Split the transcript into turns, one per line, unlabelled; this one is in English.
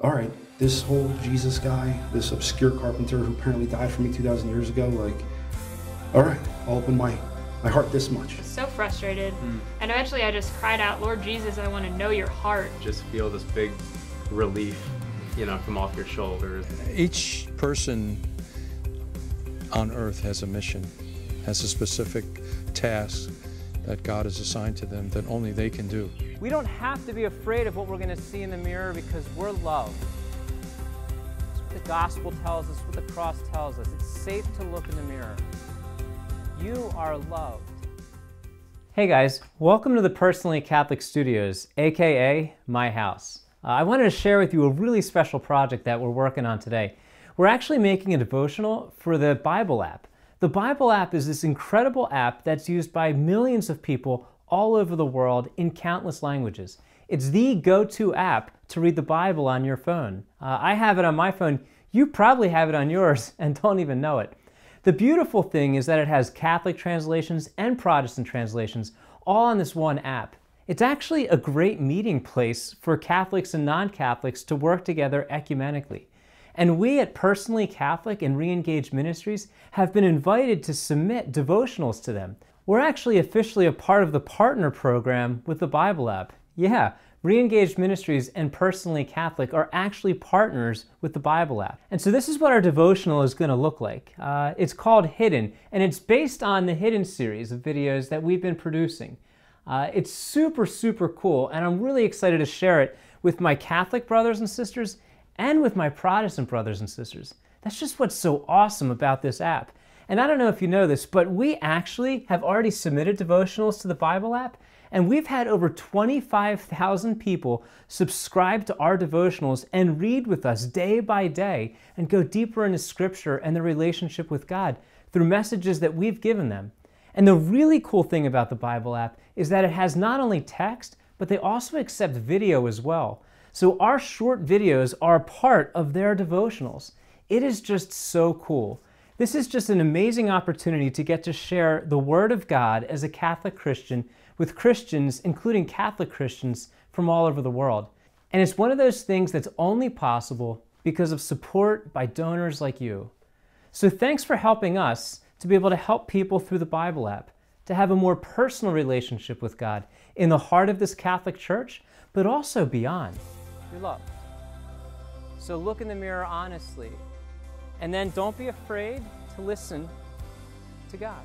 all right, this whole Jesus guy, this obscure carpenter who apparently died for me 2,000 years ago, like, all right, I'll open my, my heart this much.
So frustrated. Hmm. And eventually I just cried out, Lord Jesus, I want to know your heart.
Just feel this big relief, you know, come off your shoulders.
Each person on earth has a mission, has a specific task that God has assigned to them that only they can do.
We don't have to be afraid of what we're going to see in the mirror because we're loved. It's what the gospel tells us, what the cross tells us. It's safe to look in the mirror. You are loved. Hey guys, welcome to the Personally Catholic Studios, aka my house. Uh, I wanted to share with you a really special project that we're working on today. We're actually making a devotional for the Bible app. The Bible app is this incredible app that's used by millions of people all over the world in countless languages. It's the go to app to read the Bible on your phone. Uh, I have it on my phone. You probably have it on yours and don't even know it. The beautiful thing is that it has Catholic translations and Protestant translations all on this one app. It's actually a great meeting place for Catholics and non Catholics to work together ecumenically. And we at Personally Catholic and Reengaged Ministries have been invited to submit devotionals to them. We're actually officially a part of the partner program with the Bible app. Yeah, Reengaged Ministries and Personally Catholic are actually partners with the Bible app. And so this is what our devotional is going to look like. Uh, it's called Hidden, and it's based on the Hidden series of videos that we've been producing. Uh, it's super, super cool, and I'm really excited to share it with my Catholic brothers and sisters and with my Protestant brothers and sisters. That's just what's so awesome about this app. And I don't know if you know this, but we actually have already submitted devotionals to the Bible app, and we've had over 25,000 people subscribe to our devotionals and read with us day by day and go deeper into Scripture and the relationship with God through messages that we've given them. And the really cool thing about the Bible app is that it has not only text, but they also accept video as well. So our short videos are part of their devotionals. It is just so cool. This is just an amazing opportunity to get to share the Word of God as a Catholic Christian with Christians, including Catholic Christians from all over the world. And it's one of those things that's only possible because of support by donors like you. So thanks for helping us to be able to help people through the Bible app, to have a more personal relationship with God in the heart of this Catholic Church, but also beyond. You're loved. So look in the mirror honestly, and then don't be afraid to listen to God.